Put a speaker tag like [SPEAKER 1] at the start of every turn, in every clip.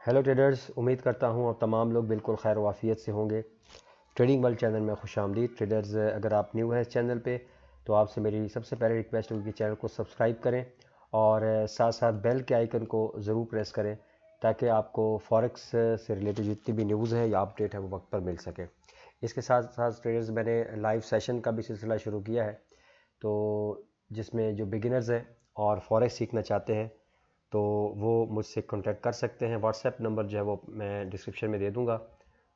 [SPEAKER 1] Hello traders उम्मीद करता हूँ अब तमाम लोग बिल्कुल खैर वाफ़ियत से होंगे। ट्रेडिंग वर्ल्ड चैनल में खुश आमदीद ट्रेडर्स अगर आप न्यू हैं इस चैनल पे तो आपसे मेरी सबसे पहले रिक्वेस्ट होगी कि चैनल को सब्सक्राइब करें और साथ साथ बेल के आइकन को ज़रूर प्रेस करें ताकि आपको फॉरेक्स से रिलेटेड जितनी भी न्यूज़ है या अपडेट है वो वक्त पर मिल सके। इसके साथ साथ ट्रेडर्स मैंने लाइव सेशन का भी सिलसिला शुरू किया है। तो जिसमें जो बिगिनर्स हैं और फॉरेक्स सीखना चाहते हैं तो वो मुझसे कांटेक्ट कर सकते हैं। व्हाट्सएप नंबर जो है वो मैं डिस्क्रिप्शन में दे दूँगा।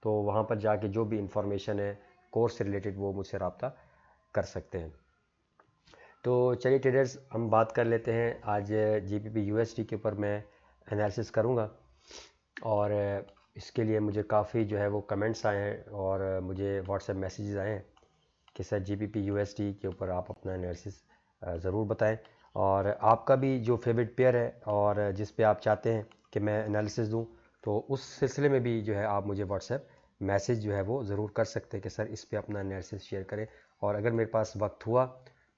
[SPEAKER 1] तो वहाँ पर जाके जो भी इंफॉर्मेशन है कोर्स से रिलेटेड वो मुझसे रबता कर सकते हैं। तो चलिए ट्रेडर्स हम बात कर लेते हैं। आज G P P U S T के ऊपर मैं एनालिसिस करूँगा। और इसके लिए मुझे काफ़ी जो है वो कमेंट्स आए हैं और मुझे व्हाट्सएप मैसेजेस आए हैं कि sir G P P U S T के ऊपर आप अपना एनालिसिस ज़रूर बताएँ। और आपका भी जो फेवरेट पेयर है और जिस पे आप चाहते हैं कि मैं एनालिसिस दूँ तो उस सिलसिले में भी जो है आप मुझे व्हाट्सएप मैसेज जो है वो ज़रूर कर सकते हैं कि सर इस पे अपना एनालिसिस शेयर करें। और अगर मेरे पास वक्त हुआ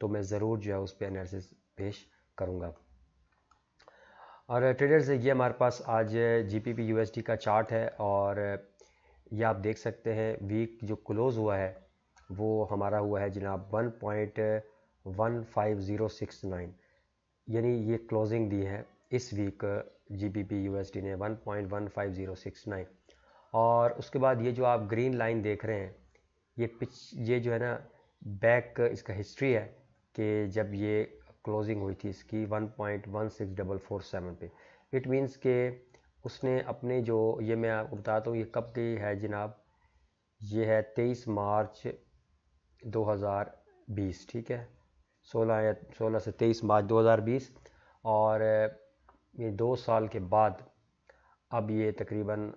[SPEAKER 1] तो मैं ज़रूर जो है उस पर एनालिसिस पेश करूँगा। और ट्रेडर्स ये हमारे पास आज G P P U S D का चार्ट है और ये आप देख सकते हैं वीक जो क्लोज़ हुआ है, वो हमारा हुआ है जनाब one point one five zero six nine यानी ये क्लोजिंग दी है इस week G B P U S D ने one point one five zero six nine और उसके बाद ये जो आप ग्रीन लाइन देख रहे हैं, ये पिच ये जो है ना बैक इसका हिस्ट्री है कि जब ये क्लोजिंग हुई थी इसकी one point one six double four seven पे। इट मीन्स के उसने अपने जो, ये मैं आपको बताता हूँ, ये कब की है जनाब? ये है तेईस मार्च 2020 ठीक है? 16 या 16 से 23 मार्च 2020 और ये दो साल के बाद अब ये तकरीबन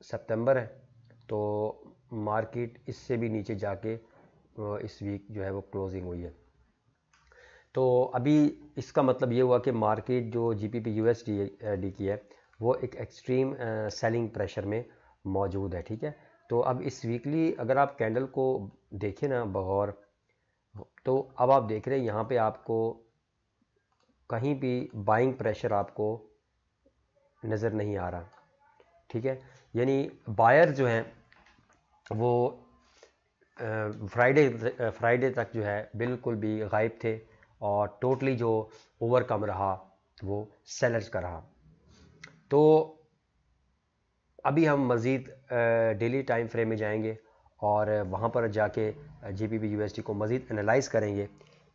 [SPEAKER 1] सितंबर है तो मार्केट इससे भी नीचे जाके इस वीक जो है वो क्लोजिंग हुई है। तो अभी इसका मतलब ये हुआ कि मार्केट जो G P P U S D की है, वो एक एक्सट्रीम सेलिंग प्रेशर में मौजूद है, ठीक है? तो अब इस वीकली अगर आप कैंडल को देखें ना बगौर तो अब आप देख रहे हैं, यहाँ पे आपको कहीं भी बाइंग प्रेशर आपको नज़र नहीं आ रहा। ठीक है? यानी बायर जो हैं, वो फ्राइडे फ्राइडे तक जो है बिल्कुल भी गायब थे और टोटली जो ओवरकम रहा, वो सेलर्स का रहा। तो अभी हम मज़ीद डेली टाइम फ्रेम में जाएँगे। और वहाँ पर जाके जी पी बी को मज़ीद एनालाइज करेंगे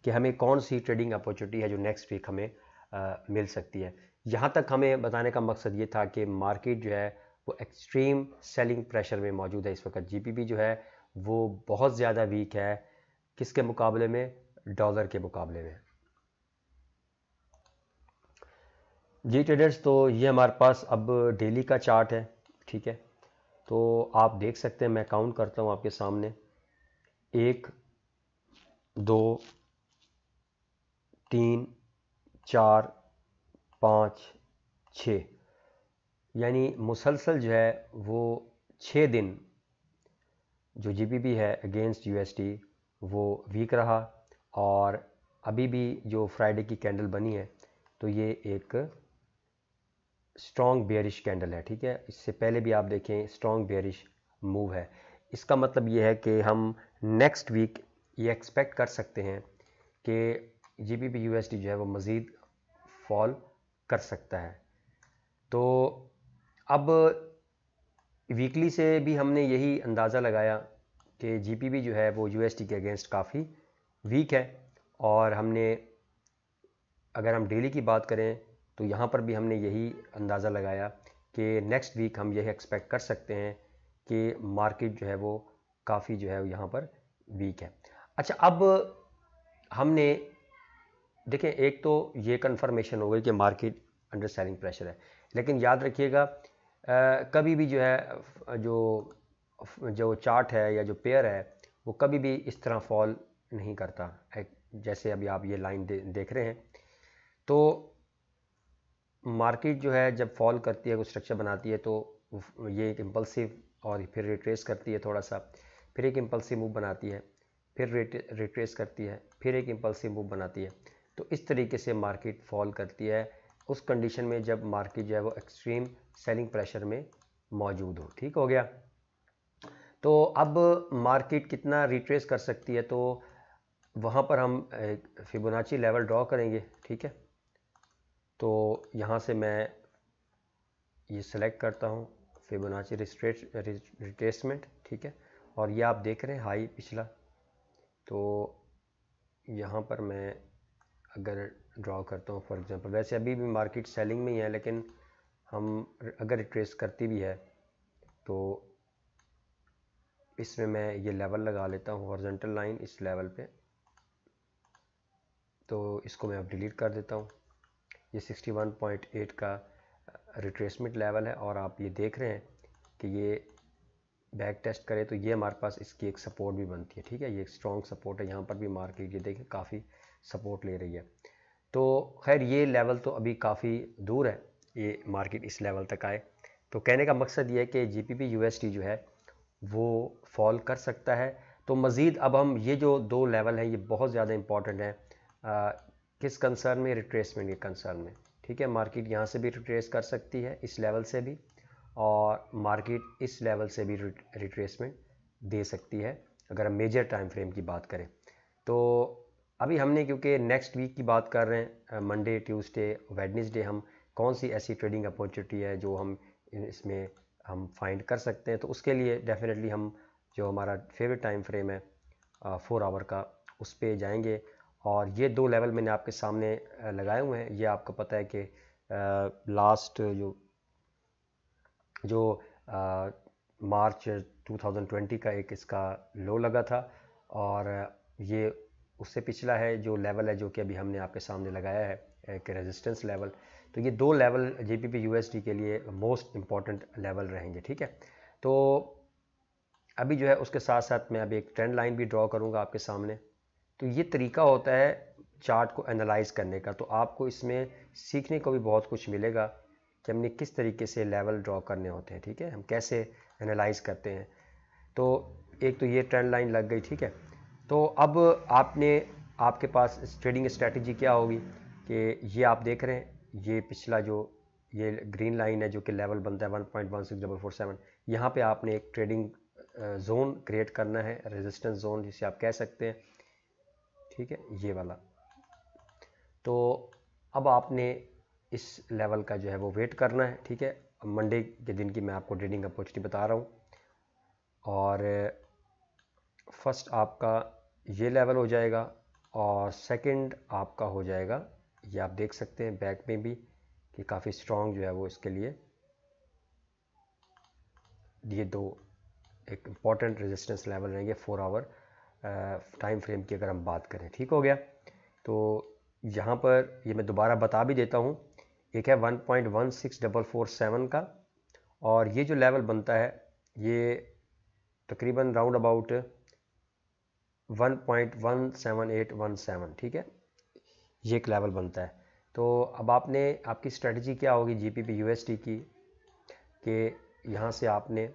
[SPEAKER 1] कि हमें कौन सी ट्रेडिंग अपॉर्चुनिटी है जो नेक्स्ट वीक हमें आ, मिल सकती है। यहाँ तक हमें बताने का मकसद ये था कि मार्केट जो है वो एक्सट्रीम सेलिंग प्रेशर में मौजूद है। इस वक्त जी जो है वो बहुत ज़्यादा वीक है। किसके मुकाबले में? डॉलर के मुकाबले में। जी ट्रेडर्स तो ये हमारे पास अब डेली का चार्ट है ठीक है? तो आप देख सकते हैं, मैं काउंट करता हूँ आपके सामने। एक, दो, तीन, चार, पाँच, छ। यानी मुसलसल जो है, वो छः दिन जो जी है अगेंस्ट यूएसडी वो वीक रहा। और अभी भी जो फ्राइडे की कैंडल बनी है तो ये एक स्ट्रॉन्ग बेयरिश कैंडल है, ठीक है? इससे पहले भी आप देखें स्ट्रॉन्ग बेयरिश मूव है। इसका मतलब ये है कि हम नेक्स्ट वीक ये एक्सपेक्ट कर सकते हैं कि G B U S D जो है वो मज़ीद फॉल कर सकता है। तो अब वीकली से भी हमने यही अंदाज़ा लगाया कि जी पी जो है वो यू एस टी के अगेंस्ट काफ़ी वीक है और हमने, अगर हम डेली की बात करें तो यहाँ पर भी हमने यही अंदाज़ा लगाया कि नेक्स्ट वीक हम यही एक्सपेक्ट कर सकते हैं कि मार्केट जो है वो काफ़ी जो है यहाँ पर वीक है। अच्छा अब हमने देखें एक तो ये कन्फर्मेशन हो गई कि मार्केट अंडर सेलिंग प्रेशर है। लेकिन याद रखिएगा कभी भी जो है जो जो चार्ट है या जो पेयर है वो कभी भी इस तरह फॉल नहीं करता। जैसे अभी आप ये लाइन दे, देख रहे हैं। तो मार्केट जो है, जब फॉल करती है कुछ स्ट्रक्चर बनाती है तो ये एक इम्पल्सिव और फिर रिट्रेस करती है थोड़ा सा फिर एक इम्पल्सिव मूव बनाती है, फिर रिट्रेस करती है, फिर एक इम्पल्सिव मूव बनाती है। तो इस तरीके से मार्केट फॉल करती है। उस कंडीशन में जब मार्केट जो है, वो एक्सट्रीम सेलिंग प्रेशर में मौजूद हो। ठीक हो गया? तो अब मार्केट कितना रिट्रेस कर सकती है तो वहाँ पर हम फिबोनाची लेवल ड्रॉ करेंगे। ठीक है? तो यहाँ से मैं ये सिलेक्ट करता हूँ फिबोनाची रिट्रेसमेंट ठीक है? और ये आप देख रहे हैं हाई पिछला। तो यहाँ पर मैं अगर ड्रॉ करता हूँ फॉर एग्जांपल वैसे अभी भी मार्केट सेलिंग में ही है, लेकिन हम अगर रिट्रेस करती भी है तो इसमें मैं ये लेवल लगा लेता हूँ हॉर्जेंटल लाइन इस लेवल पे। तो इसको मैं अब डिलीट कर देता हूँ। ये 61.8 का रिट्रेसमेंट लेवल है और आप ये देख रहे हैं कि ये बैक टेस्ट करें तो ये हमारे पास इसकी एक सपोर्ट भी बनती है, ठीक है? ये एक स्ट्रॉन्ग सपोर्ट है, यहाँ पर भी मार्केट ये देखें काफ़ी सपोर्ट ले रही है। तो खैर, ये लेवल तो अभी काफ़ी दूर है, ये मार्केट इस लेवल तक आए। तो कहने का मकसद ये है कि जी पी पी जो है, वो फॉल कर सकता है। तो मज़ीद अब हम ये जो दो लेवल हैं, ये बहुत ज़्यादा इंपॉर्टेंट है। किस कंसर्न में रिट्रेसमेंट के कंसर्न में। ठीक है मार्केट यहाँ से भी रिट्रेस कर सकती है, इस लेवल से भी, और मार्केट इस लेवल से भी रिट्रेसमेंट दे सकती है, अगर हम मेजर टाइम फ्रेम की बात करें। तो अभी हमने, क्योंकि नेक्स्ट वीक की बात कर रहे हैं मंडे ट्यूसडे वेडनेसडे हम कौन सी ऐसी ट्रेडिंग अपॉर्चुनिटी है जो हम इसमें हम फाइंड कर सकते हैं। तो उसके लिए डेफिनेटली हम जो हमारा फेवरेट टाइम फ्रेम है फोर आवर का, उस पर जाएँगे। और ये दो लेवल मैंने आपके सामने लगाए हुए हैं। ये आपको पता है कि लास्ट जो जो आ, मार्च 2020 का एक इसका लो लगा था। और ये उससे पिछला है जो लेवल है जो कि अभी हमने आपके सामने लगाया है एक रेजिस्टेंस लेवल तो ये दो लेवल जे पी पी के लिए मोस्ट इंपॉर्टेंट लेवल रहेंगे ठीक है? तो अभी जो है उसके साथ साथ मैं अभी एक ट्रेंड लाइन भी ड्रॉ करूँगा आपके सामने। तो ये तरीका होता है चार्ट को एनालाइज करने का। तो आपको इसमें सीखने को भी बहुत कुछ मिलेगा कि हमने किस तरीके से लेवल ड्रॉ करने होते हैं, ठीक है? हम कैसे एनालाइज करते हैं। तो एक तो ये ट्रेंड लाइन लग गई, ठीक है? तो अब आपने, आपके पास ट्रेडिंग स्ट्रेटजी क्या होगी कि ये आप देख रहे हैं, ये पिछला जो, ये ग्रीन लाइन है जो कि लेवल बनता है one point one six double four seven, यहाँ पर आपने एक ट्रेडिंग जोन क्रिएट करना है, रेजिस्टेंस जोन जिसे आप कह सकते हैं। ठीक है, ये वाला। तो अब आपने इस लेवल का जो है वो वेट करना है, ठीक है? मंडे के दिन की मैं आपको ट्रेडिंग अपॉर्चुनिटी बता रहा हूँ। और फ़र्स्ट आपका ये लेवल हो जाएगा और सेकंड आपका हो जाएगा। ये आप देख सकते हैं बैक में भी कि काफ़ी स्ट्रॉन्ग जो है वो इसके लिए। ये दो एक इंपॉर्टेंट रेजिस्टेंस लेवल रहेंगे फोर आवर टाइम फ्रेम की अगर हम बात करें, ठीक हो गया? तो यहाँ पर ये मैं दोबारा बता भी देता हूँ, एक है one point one six double four seven का, और ये जो लेवल बनता है, ये तकरीबन round about one point one seven eight one seven ठीक है? ये एक लेवल बनता है। तो अब आपने, आपकी स्ट्रेटजी क्या होगी G P P U S T की, कि यहाँ से आपने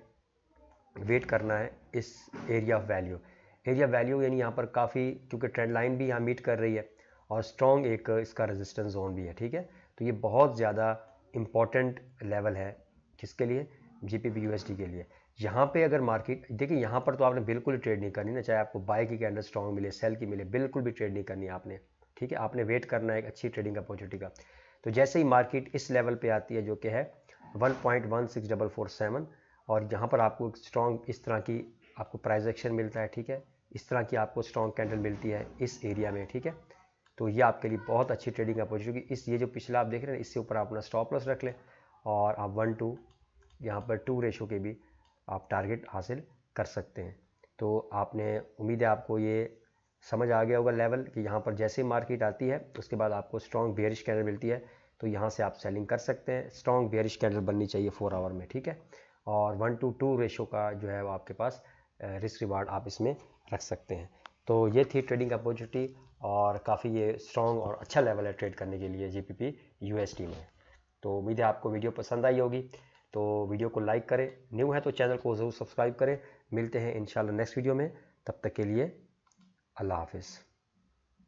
[SPEAKER 1] वेट करना है इस area of value area value यानी यहाँ पर काफ़ी, क्योंकि ट्रेंड लाइन भी यहाँ मीट कर रही है और स्ट्रॉन्ग एक इसका रेजिस्टेंस जोन भी है, ठीक है? तो ये बहुत ज़्यादा इंपॉर्टेंट लेवल है किसके लिए? जी पी के लिए। यहाँ पे अगर मार्केट देखिए यहाँ पर तो आपने बिल्कुल ट्रेड नहीं करनी ना, चाहे आपको बाय की कैंडल स्ट्रॉन्ग मिले सेल की मिले, बिल्कुल भी ट्रेड नहीं करनी आपने, ठीक है? आपने वेट करना है एक अच्छी ट्रेडिंग अपॉर्चुनिटी का। तो जैसे ही मार्केट इस लेवल पे आती है, जो कि है one point one six double four seven और यहाँ पर आपको स्ट्रॉन्ग इस तरह की आपको प्राइस एक्शन मिलता है, ठीक है? इस तरह की आपको स्ट्रॉन्ग कैंडल मिलती है इस एरिया में, ठीक है? तो ये आपके लिए बहुत अच्छी ट्रेडिंग अपॉर्चुनिटी इस, ये जो पिछला आप देख रहे हैं, इससे ऊपर आप अपना स्टॉप लॉस रख लें और आप वन टू यहाँ पर टू रेशो के भी आप टारगेट हासिल कर सकते हैं। तो आपने, उम्मीद है आपको ये समझ आ गया होगा लेवल कि यहाँ पर जैसे मार्केट आती है, उसके बाद आपको स्ट्रॉन्ग बेयरिश कैंडल मिलती है तो यहाँ से आप सेलिंग कर सकते हैं। स्ट्रॉन्ग बेयरिश कैंडल बननी चाहिए फोर आवर में, ठीक है? और वन टू टू रेशो का जो है वो आपके पास रिस्क रिवार्ड आप इसमें रख सकते हैं। तो ये थी ट्रेडिंग अपॉर्चुनिटी और काफ़ी ये स्ट्रॉन्ग और अच्छा लेवल है ट्रेड करने के लिए G P P U S T में। तो उम्मीद है आपको वीडियो पसंद आई होगी। तो वीडियो को लाइक करें। न्यू है तो चैनल को ज़रूर सब्सक्राइब करें। मिलते हैं इन नेक्स्ट वीडियो में। तब तक के लिए अल्लाह हाफिज़।